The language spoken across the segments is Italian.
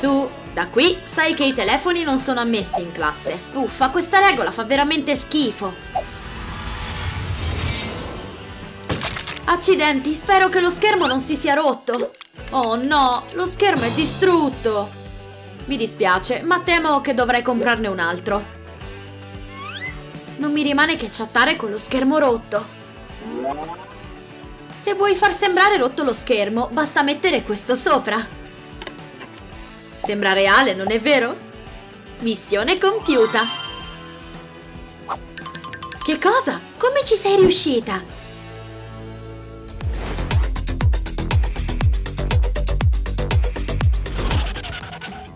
Su, da qui sai che i telefoni non sono ammessi in classe. Uffa, questa regola fa veramente schifo. Accidenti, spero che lo schermo non si sia rotto. Oh no, lo schermo è distrutto. Mi dispiace, ma temo che dovrei comprarne un altro. Non mi rimane che chattare con lo schermo rotto. Se vuoi far sembrare rotto lo schermo, basta mettere questo sopra. Sembra reale, non è vero? Missione compiuta. Che cosa? Come ci sei riuscita?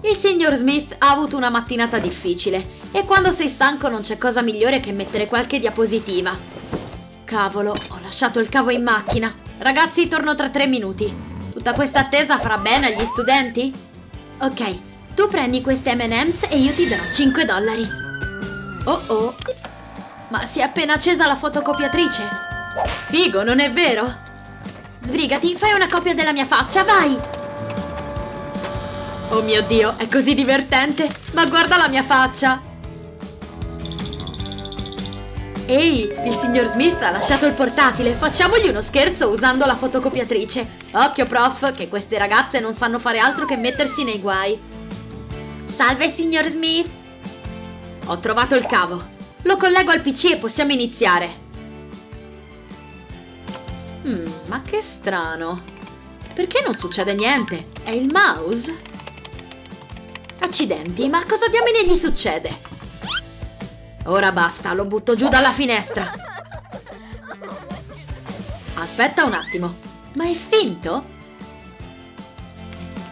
Il signor Smith ha avuto una mattinata difficile e quando sei stanco non c'è cosa migliore che mettere qualche diapositiva. Cavolo, ho lasciato il cavo in macchina. Ragazzi, torno tra tre minuti. Tutta questa attesa farà bene agli studenti? Ok, tu prendi queste M&M's e io ti darò 5 dollari. Oh oh! Ma si è appena accesa la fotocopiatrice? Figo, non è vero? Sbrigati, fai una copia della mia faccia, vai! Oh mio Dio, è così divertente! Ma guarda la mia faccia! Ehi, il signor Smith ha lasciato il portatile, facciamogli uno scherzo usando la fotocopiatrice. Occhio, prof, che queste ragazze non sanno fare altro che mettersi nei guai. Salve, signor Smith! Ho trovato il cavo. Lo collego al PC e possiamo iniziare. Hmm, ma che strano. Perché non succede niente? È il mouse? Accidenti, ma cosa diamine gli succede? Ora basta, lo butto giù dalla finestra. Aspetta un attimo, ma è finto?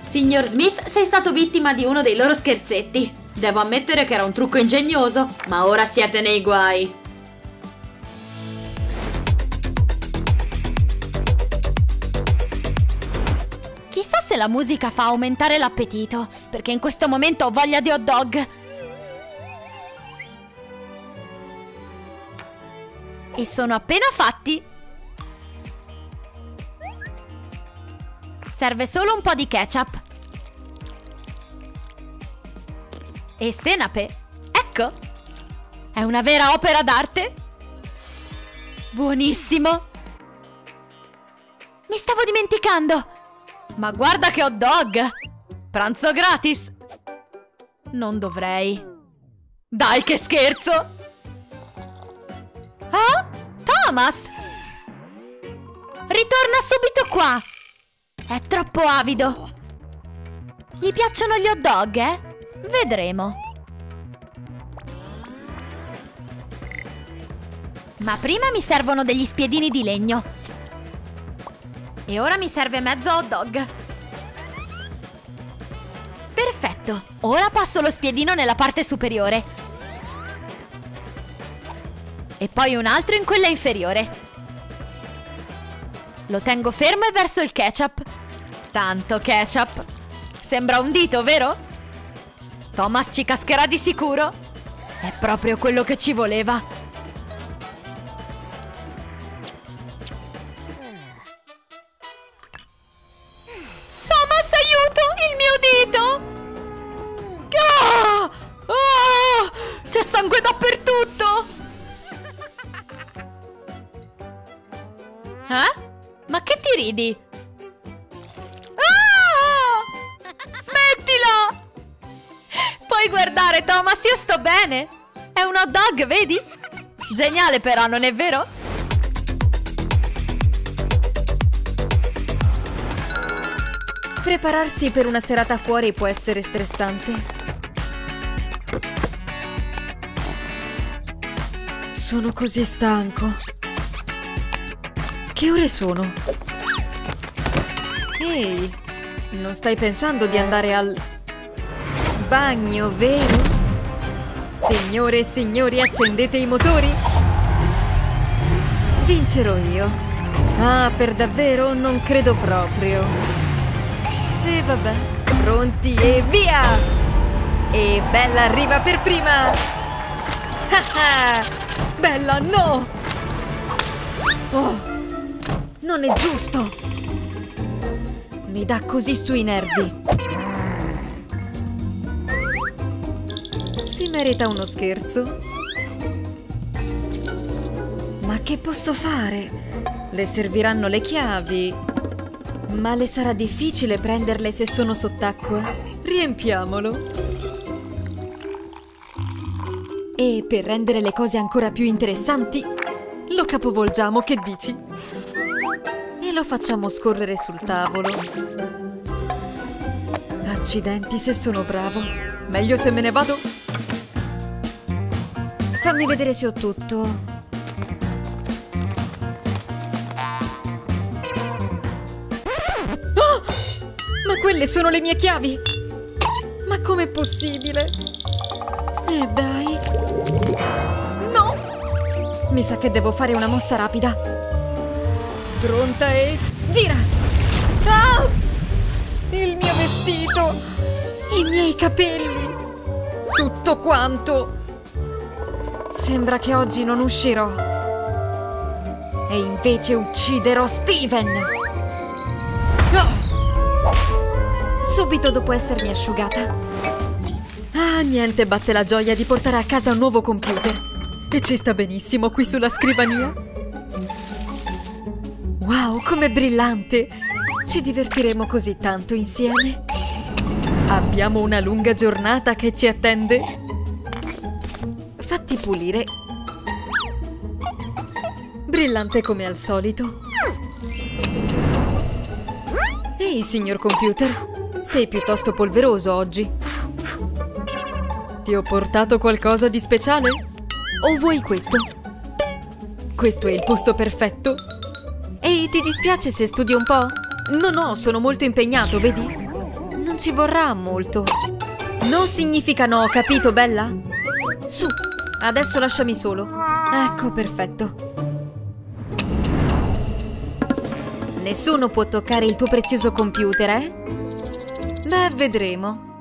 Signor Smith, sei stato vittima di uno dei loro scherzetti. Devo ammettere che era un trucco ingegnoso, ma ora siete nei guai. Chissà se la musica fa aumentare l'appetito, perché in questo momento ho voglia di hot dog. E sono appena fatti! Serve solo un po' di ketchup. E senape. Ecco! È una vera opera d'arte! Buonissimo! Mi stavo dimenticando! Ma guarda che hot dog! Pranzo gratis! Non dovrei. Dai che scherzo! Thomas! Ritorna subito qua! È troppo avido! Gli piacciono gli hot dog, eh? Vedremo. Ma prima mi servono degli spiedini di legno. E ora mi serve mezzo hot dog. Perfetto! Ora passo lo spiedino nella parte superiore. E poi un altro in quella inferiore. Lo tengo fermo e verso il ketchup. Tanto ketchup. Sembra un dito, vero? Thomas ci cascherà di sicuro. È proprio quello che ci voleva. Ridi? Ah! Smettila! Puoi guardare, Thomas, io sto bene! È un hot dog, vedi? Geniale però, non è vero? Prepararsi per una serata fuori può essere stressante. Sono così stanco. Che ore sono? Ehi, non stai pensando di andare al bagno, vero? Signore e signori, accendete i motori? Vincerò io. Ah, per davvero? Non credo proprio. Sì, vabbè. Pronti e via! E Bella arriva per prima! Ah ah! Bella, no! Oh, non è giusto! Mi dà così sui nervi. Si merita uno scherzo. Ma che posso fare? Le serviranno le chiavi. Ma le sarà difficile prenderle se sono sott'acqua. Riempiamolo. E per rendere le cose ancora più interessanti, lo capovolgiamo, che dici? E lo facciamo scorrere sul tavolo. Accidenti se sono bravo. Meglio se me ne vado. Fammi vedere se ho tutto. Ah! Ma quelle sono le mie chiavi! Ma com'è possibile? E dai! No! Mi sa che devo fare una mossa rapida. Pronta e... gira! Ah! Il mio vestito! I miei capelli! Tutto quanto! Sembra che oggi non uscirò. E invece ucciderò Steven! Ah! Subito dopo essermi asciugata. Ah, niente batte la gioia di portare a casa un nuovo computer. E ci sta benissimo qui sulla scrivania. Wow, com'è brillante! Ci divertiremo così tanto insieme. Abbiamo una lunga giornata che ci attende. Fatti pulire. Brillante come al solito. Ehi, signor computer. Sei piuttosto polveroso oggi. Ti ho portato qualcosa di speciale? O vuoi questo? Questo è il posto perfetto. Ehi, ti dispiace se studio un po'? No, no, sono molto impegnato, vedi? Non ci vorrà molto. No significa no, capito, bella? Su, adesso lasciami solo. Ecco, perfetto. Nessuno può toccare il tuo prezioso computer, eh? Beh, vedremo.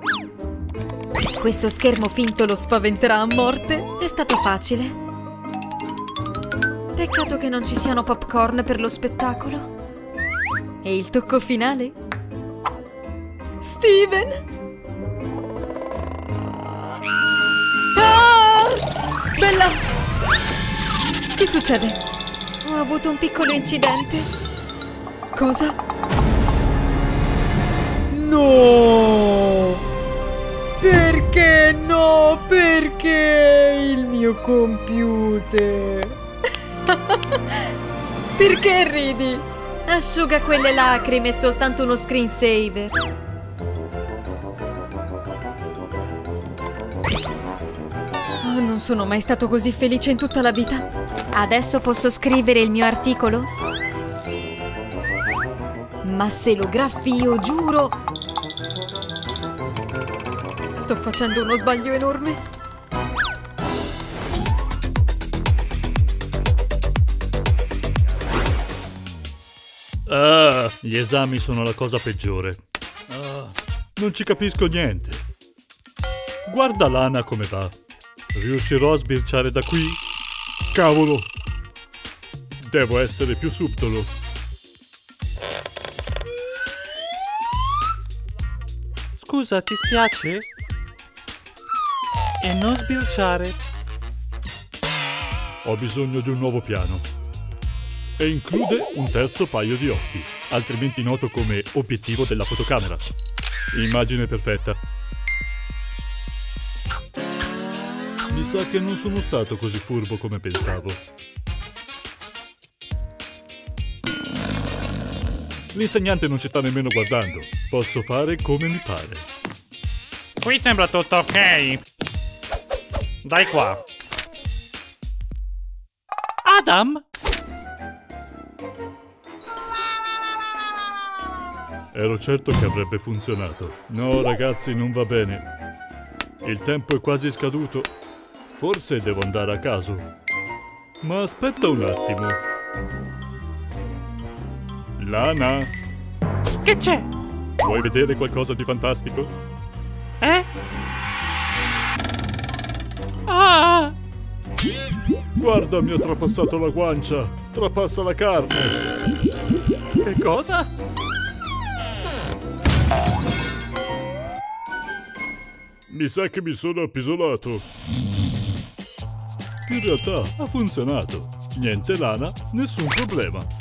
Questo schermo finto lo spaventerà a morte. È stato facile. Peccato che non ci siano popcorn per lo spettacolo. E il tocco finale? Steven! Ah! Bella! Che succede? Ho avuto un piccolo incidente. Cosa? No! Perché no? Perché il mio computer? Perché ridi? Asciuga quelle lacrime, è soltanto uno screensaver. Oh, non sono mai stato così felice in tutta la vita. Adesso posso scrivere il mio articolo? Ma se lo graffio, giuro! Sto facendo uno sbaglio enorme. Gli esami sono la cosa peggiore. Ah, non ci capisco niente. Guarda Lana come va. Riuscirò a sbirciare da qui? Cavolo! Devo essere più subdolo. Scusa, ti spiace? E non sbirciare. Ho bisogno di un nuovo piano. E include un terzo paio di occhi, altrimenti noto come obiettivo della fotocamera. Immagine perfetta. Mi sa che non sono stato così furbo come pensavo. L'insegnante non ci sta nemmeno guardando. Posso fare come mi pare. Qui sembra tutto ok. Dai qua. Adam? Ero certo che avrebbe funzionato. No, ragazzi, non va bene. Il tempo è quasi scaduto. Forse devo andare a caso. Ma aspetta un attimo. Lana, Che c'è? vuoi vedere qualcosa di fantastico? Eh? Ah! Guarda, mi ha trapassato la guancia. Trapassa la carne. Che cosa? Mi sa che mi sono appisolato. In realtà ha funzionato. Niente lana, nessun problema.